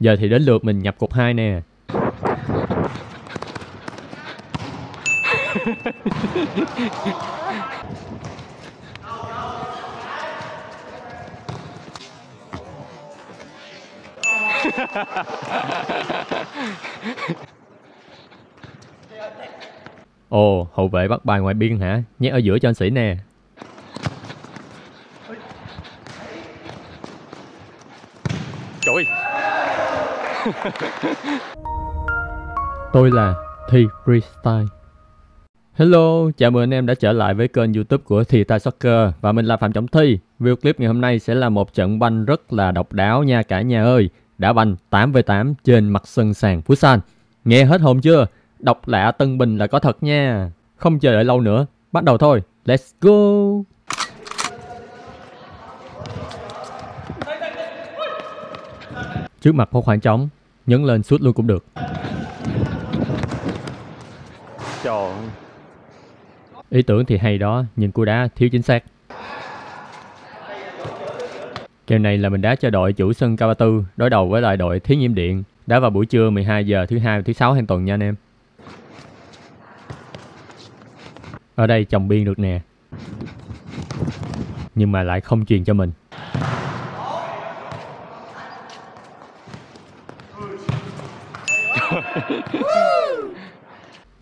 Giờ thì đến lượt mình nhập cục 2 nè. Ồ, hậu vệ bắt bài ngoài biên hả? Nhét ở giữa cho anh sĩ nè. Tôi là Thi Freestyle. Hello, chào mừng anh em đã trở lại với kênh youtube của thi Tai Soccer và mình là Phạm Trọng Thi. Video clip ngày hôm nay sẽ là một trận banh rất là độc đáo nha cả nhà ơi. Đã banh 8v8 trên mặt sân sàn Futsal. Nghe hết hồn chưa? Độc lạ Tân Bình là có thật nha. Không chờ đợi lâu nữa, bắt đầu thôi. Let's go! Trước mặt có khoảng trống, nhấn lên sút luôn cũng được. trời. Ý tưởng thì hay đó, nhưng cú đá thiếu chính xác. Kèo này là mình đá cho đội chủ sân Tư đối đầu với lại đội Thí Nhiễm Điện. Đá vào buổi trưa 12 giờ thứ hai và thứ sáu hàng tuần nha anh em. Ở đây trồng biên được nè. Nhưng mà lại không truyền cho mình.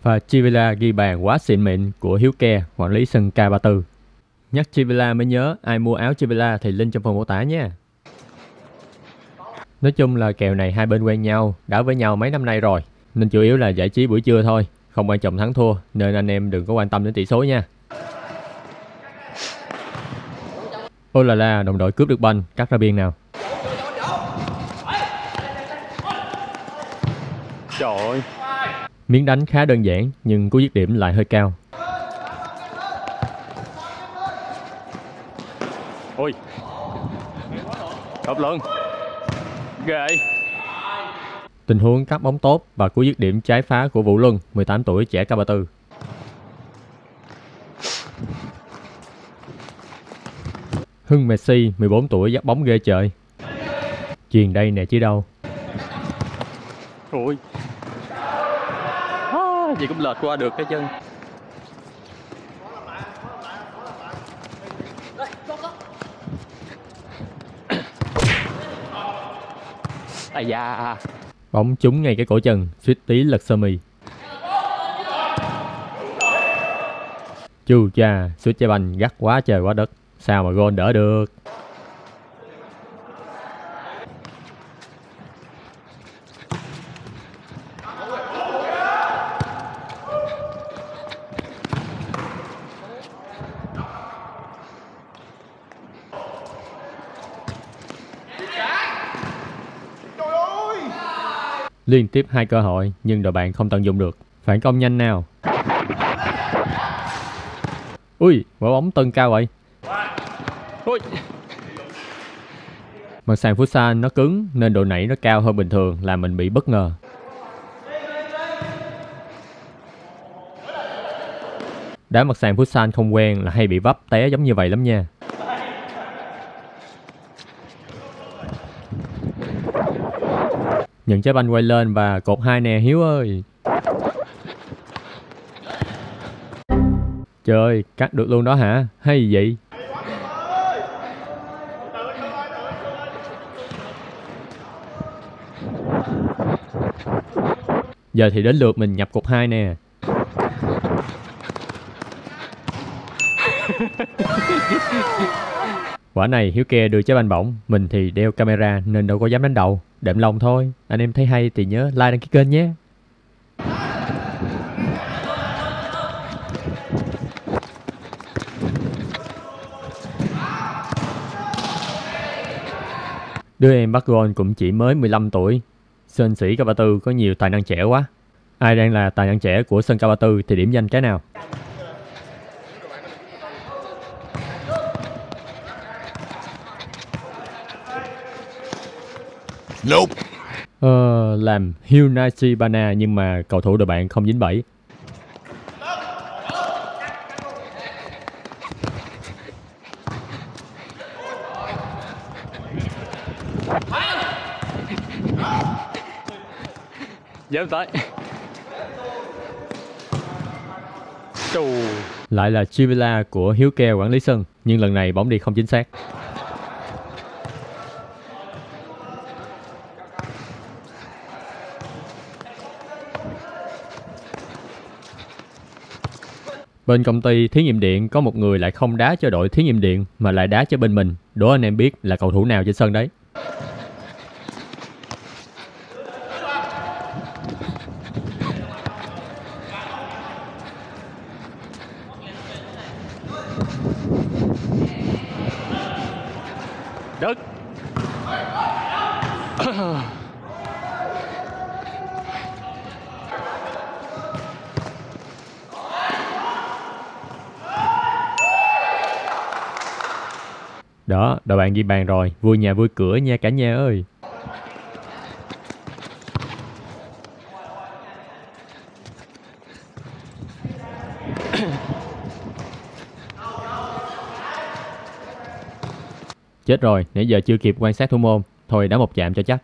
Và Chivilla ghi bàn quá xịn mịn của Hiếu Ke, quản lý sân K34. Nhắc Chivilla mới nhớ ai mua áo Chivilla thì link trong phần mô tả nha. Nói chung là kèo này hai bên quen nhau, đã với nhau mấy năm nay rồi, nên chủ yếu là giải trí buổi trưa thôi, không quan trọng thắng thua, nên anh em đừng có quan tâm đến tỷ số nha. Ô là la, đồng đội cướp được banh, cắt ra biên nào. Trời ơi, Miếng đánh khá đơn giản, nhưng cú dứt điểm lại hơi cao. ôi. Hợp lớn. Ghê. Tình huống cắt bóng tốt và cú dứt điểm trái phá của Vũ Luân, 18 tuổi trẻ K34. Hưng Messi, 14 tuổi dắt bóng ghê trời. Chuyền đây nè chứ đâu. Ôi. Gì cũng lệch qua được cái chân. à da. Bóng trúng ngay cái cổ chân, suýt tí lật sơ mi. Chu cha, suýt trái banh gắt quá trời quá đất. Sao mà gôn đỡ được. Liên tiếp hai cơ hội nhưng đội bạn không tận dụng được. Phản công nhanh nào. Ui, quả bóng tân cao vậy. Ôi. Mặt sàn futsal nó cứng nên độ nảy nó cao hơn bình thường làm mình bị bất ngờ. Đá mặt sàn futsal không quen là hay bị vấp té giống như vậy lắm nha. Nhận trái banh quay lên và cột hai nè Hiếu ơi. Trời ơi, cắt được luôn đó hả? Hay gì vậy? Giờ thì đến lượt mình nhập cục 2 nè. Quả này Hiếu kia đưa trái banh bổng, mình thì đeo camera nên đâu có dám đánh đầu. Đệm lòng thôi, anh em thấy hay thì nhớ like đăng ký kênh nhé. Đứa em bắt gôn cũng chỉ mới 15 tuổi. Sơn sĩ Cao Ba Tư có nhiều tài năng trẻ quá. Ai đang là tài năng trẻ của sân Cao Ba Tư thì điểm danh cái nào? Nope. Ờ, làm Hyunachi Bana nhưng mà cầu thủ đội bạn không dính bẫy. Dám tới. Lại là Chivila của Hiếu Keo quản lý sân, nhưng lần này bóng đi không chính xác. Bên công ty thí nghiệm điện có một người lại không đá cho đội thí nghiệm điện mà lại đá cho bên mình. Đố anh em biết là cầu thủ nào trên sân đấy. Đó, đội bạn ghi bàn rồi, vui nhà vui cửa nha cả nhà ơi. Chết rồi, nãy giờ chưa kịp quan sát thủ môn. Thôi đá một chạm cho chắc.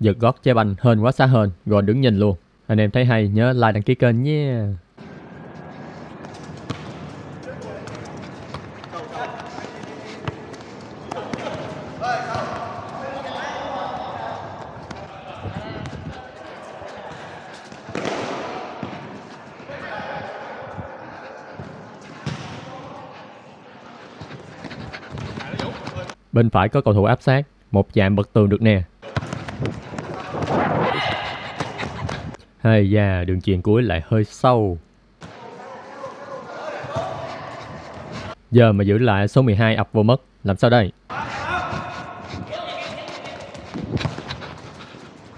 Giật gót che banh hên quá xa hên, rồi đứng nhìn luôn. Anh em thấy hay nhớ like đăng ký kênh nhé. Bên phải có cầu thủ áp sát, một chạm bật tường được nè. Hay da, đường chuyền cuối lại hơi sâu. Giờ mà giữ lại số 12 ập vô mất, làm sao đây?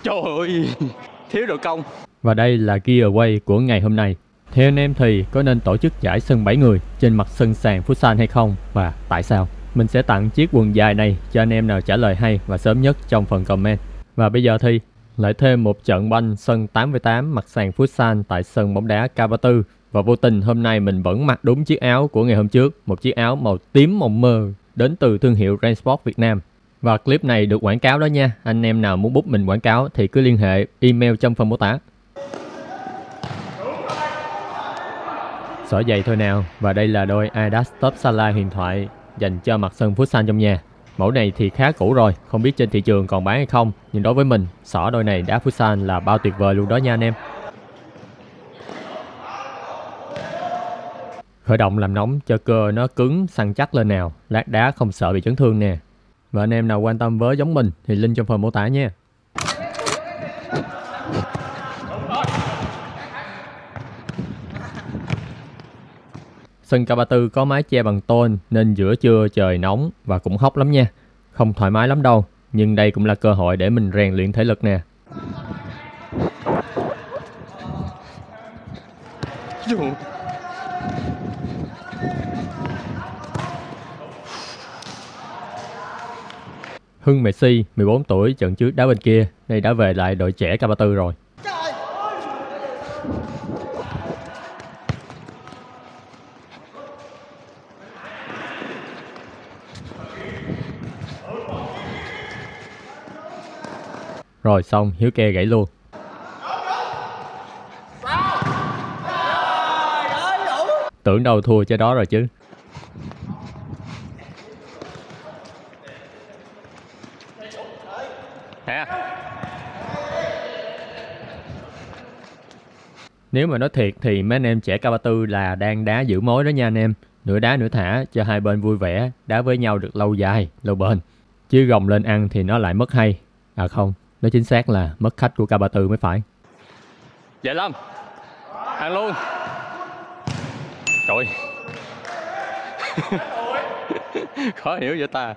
trời ơi thiếu độ công Và đây là giveaway của ngày hôm nay. Theo anh em thì có nên tổ chức giải sân 7 người trên mặt sân sàn Futsal hay không và tại sao? Mình sẽ tặng chiếc quần dài này cho anh em nào trả lời hay và sớm nhất trong phần comment. Và bây giờ thì lại thêm một trận banh sân 8v8 mặt sàn Futsal tại sân bóng đá K34 và vô tình hôm nay mình vẫn mặc đúng chiếc áo của ngày hôm trước, một chiếc áo màu tím mộng mơ đến từ thương hiệu Rainsport Việt Nam. Và clip này được quảng cáo đó nha, anh em nào muốn bút mình quảng cáo thì cứ liên hệ email trong phần mô tả. Xỏ giày thôi nào, và đây là đôi Adidas Top Sala huyền thoại dành cho mặt sân futsal trong nhà. Mẫu này thì khá cũ rồi, không biết trên thị trường còn bán hay không, nhưng đối với mình, sỏ đôi này đá futsal là bao tuyệt vời luôn đó nha anh em. Khởi động làm nóng cho cơ nó cứng, săn chắc lên nào, lát đá không sợ bị chấn thương nè. Và anh em nào quan tâm với giống mình thì link trong phần mô tả nha. Sân K34 có mái che bằng tôn nên giữa trưa trời nóng và cũng hóc lắm nha. Không thoải mái lắm đâu, nhưng đây cũng là cơ hội để mình rèn luyện thể lực nè. Hưng Messi, 14 tuổi, trận trước đá bên kia, nay đã về lại đội trẻ K34 rồi. Rồi xong, Hiếu Ke gãy luôn. Tưởng đâu thua cho đó rồi chứ. nè à? Nếu mà nói thiệt thì mấy anh em trẻ K34 là đang đá giữ mối đó nha anh em. Nửa đá nửa thả cho hai bên vui vẻ, đá với nhau được lâu dài, lâu bền. Chứ gồng lên ăn thì nó lại mất hay. À không, nó chính xác là mất khách của K34 mới phải. Dạ Lâm. Ăn luôn. Trời. Khó hiểu vậy ta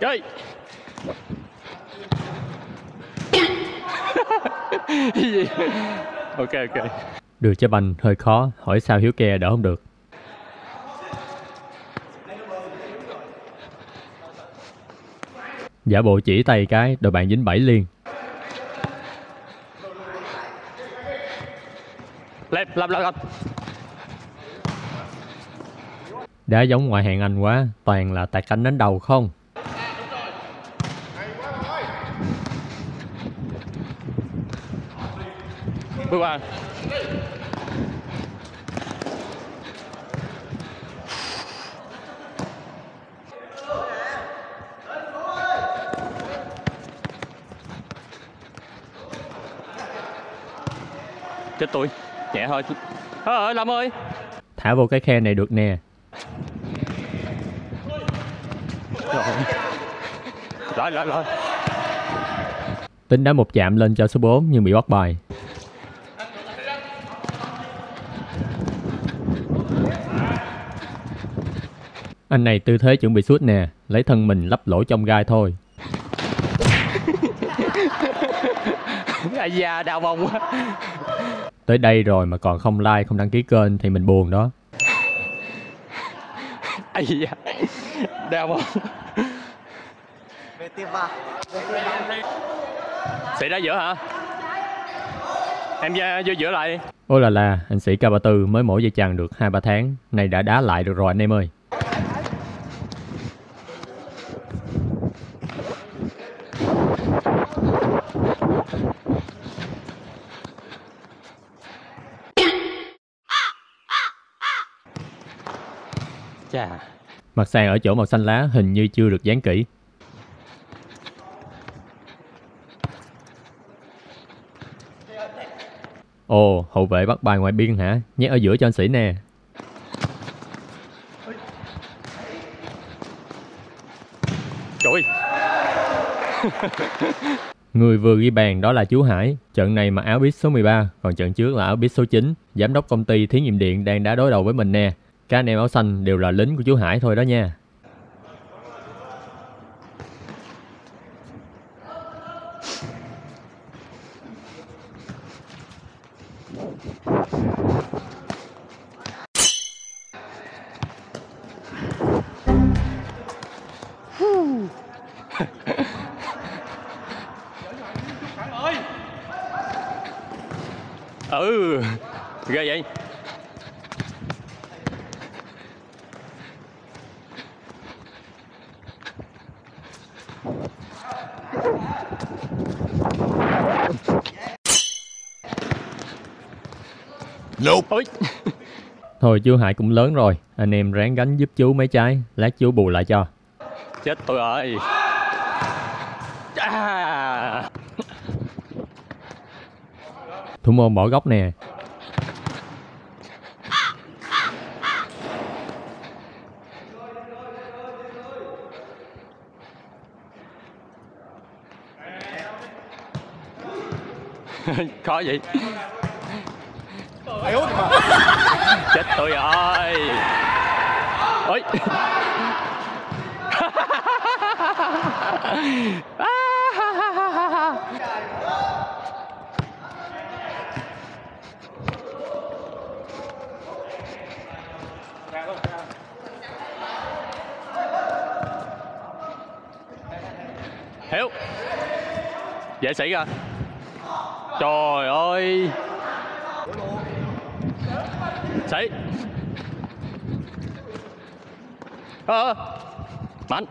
Chơi Cái gì Ok ok Đường chơi banh hơi khó, hỏi sao Hiếu Ke đỡ không được. Giả bộ chỉ tay cái, đội bạn dính 7 liền. Lên, làm, làm, làm. Đá giống ngoại hạng Anh quá, toàn là tạt cánh đến đầu không. Bước qua. Chết tôi. Nhẹ thôi. Thôi ơi, Lâm ơi. Thả vô cái khe này được nè. Rồi, rồi, rồi. Tính đá một chạm lên cho số 4 nhưng bị bắt bài. Anh này tư thế chuẩn bị sút nè, lấy thân mình lắp lỗ trong gai thôi. Ai da, đau bông quá. Tới đây rồi mà còn không like, không đăng ký kênh thì mình buồn đó. Ai da, đau bông. Sĩ đá giữa hả? Em ra vô giữa lại đi. Ô là là, anh sĩ K34 mới mổ dây chằng được 2-3 tháng, này đã đá lại được rồi anh em ơi. Chà, Mặt sàn ở chỗ màu xanh lá hình như chưa được dán kỹ. Ồ, hậu vệ bắt bài ngoài biên hả? Nhét ở giữa cho anh sĩ nè. trời Người vừa ghi bàn đó là chú Hải. Trận này mặc áo biết số 13, còn trận trước là áo biết số 9. Giám đốc công ty thí nghiệm điện đang đá đối đầu với mình nè. Các anh em áo xanh đều là lính của chú Hải thôi đó nha. Ừ, ghê vậy. Nope. Ôi, Thôi chú Hải cũng lớn rồi, anh em ráng gánh giúp chú mấy trái, lát chú bù lại cho. chết tôi rồi. À, Thủ môn bỏ góc nè. khó vậy. Ai mà. Chết tôi rồi. Ôi. Hiếu Dễ sĩ kìa Trời ơi Sĩ Ờ Mạnh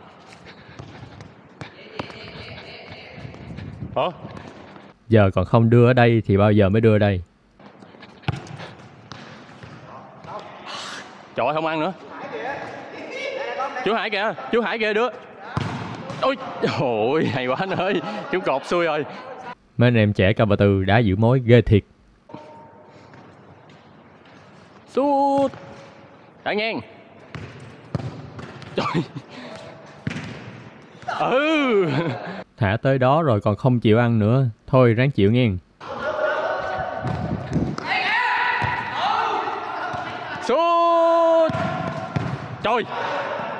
Ờ. Giờ còn không đưa ở đây thì bao giờ mới đưa ở đây? Trời ơi không ăn nữa. Chú Hải kìa Chú Hải kìa đứa Ôi Ôi hay quá anh ơi. Chú cột xuôi rồi. Mấy anh em trẻ K34 đá giữ mối ghê thiệt. Sút. Đã ngang. Trời. Ừ. Thả tới đó rồi còn không chịu ăn nữa. Thôi ráng chịu nghe. Sút. Trời.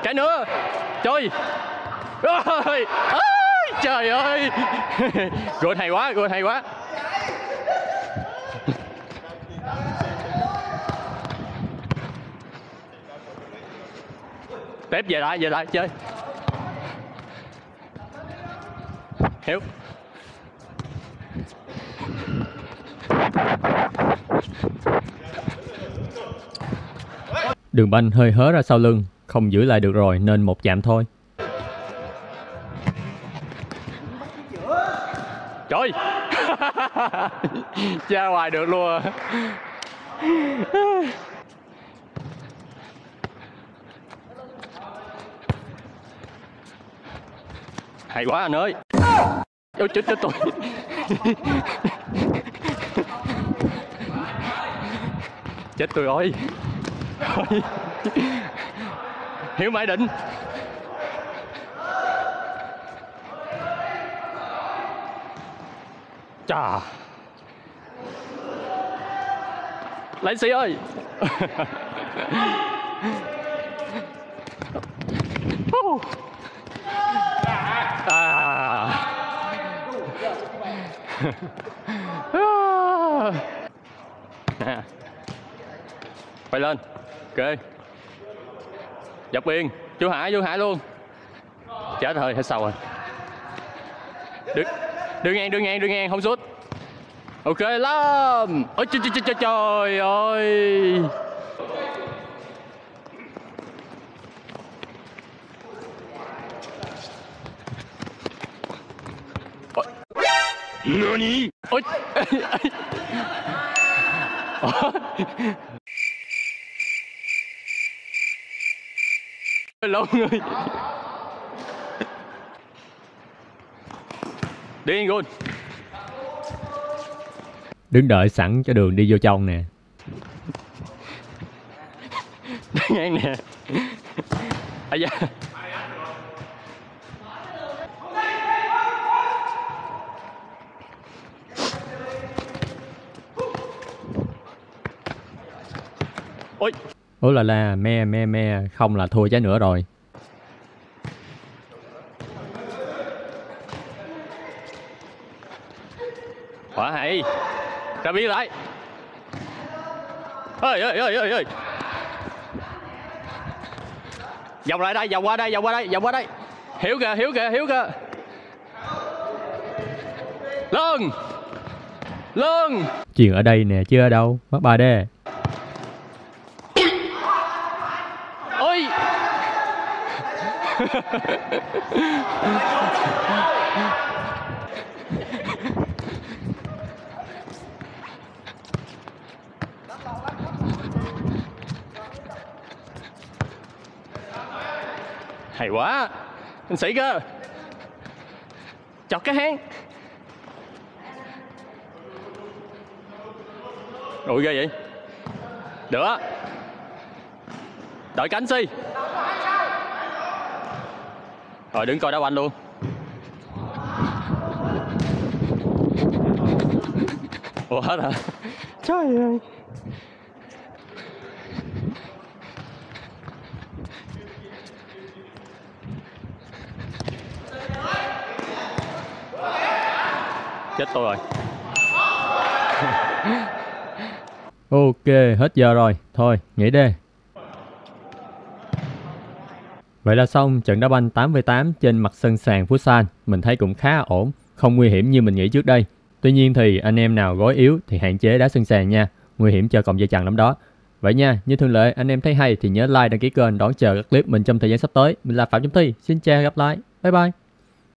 Cái nữa. Trời. Ôi. Ôi, Trời ơi. Gôn hay quá Gôn hay quá Tiếp về lại về lại chơi. Hiếu Đường banh hơi hớ ra sau lưng, không giữ lại được rồi nên một chạm thôi. Trời. Ra ngoài được luôn Hay quá anh ơi. Ôi, chết chết tôi. Chết tôi ơi. Hiểu Mãi Định. Chà. Lấy xe ơi à. Nè. Quay lên. Ok. Dọc biên. Chú Hải chú Hải luôn. Chết rồi, hết sầu rồi. Đứng Đưa ngang đưa ngang đưa ngang, không sút. Ok lắm Ôi trời trời trời trời ơi. NANI? Ôi. Lâu người Đi Gun Đứng đợi sẵn cho đường đi vô trong nè. Ngang nè. À da Ôi. Ôi là là me me me không là thua trái nữa rồi. Quả hay. Ra biên lại. Ơi ơi ơi ơi ơi. Vòng lại đây, vòng qua đây, vòng qua đây, vòng qua đây. Hiểu kìa, hiểu kìa, hiểu kìa. Lương. Lương. Chuyện ở đây nè, chưa ở đâu. mất 3D. Hay quá. Anh sĩ cơ. Chọt cái hang ui ghê vậy? Được. Á đợi cánh si rồi, đứng coi đá banh luôn. Ủa, hết hả? Trời ơi. Chết tôi rồi Ok, hết giờ rồi. Thôi, nghỉ đi. Vậy là xong trận đá banh 8v8 trên mặt sân sàn Busan, Mình thấy cũng khá ổn, không nguy hiểm như mình nghĩ trước đây. Tuy nhiên thì anh em nào gối yếu thì hạn chế đá sân sàn nha. Nguy hiểm cho cọng dây chằng lắm đó. Vậy nha, như thường lệ, anh em thấy hay thì nhớ like đăng ký kênh đón chờ các clip mình trong thời gian sắp tới. Mình là Phạm Chấm Thi, xin chào gặp lại. Bye bye.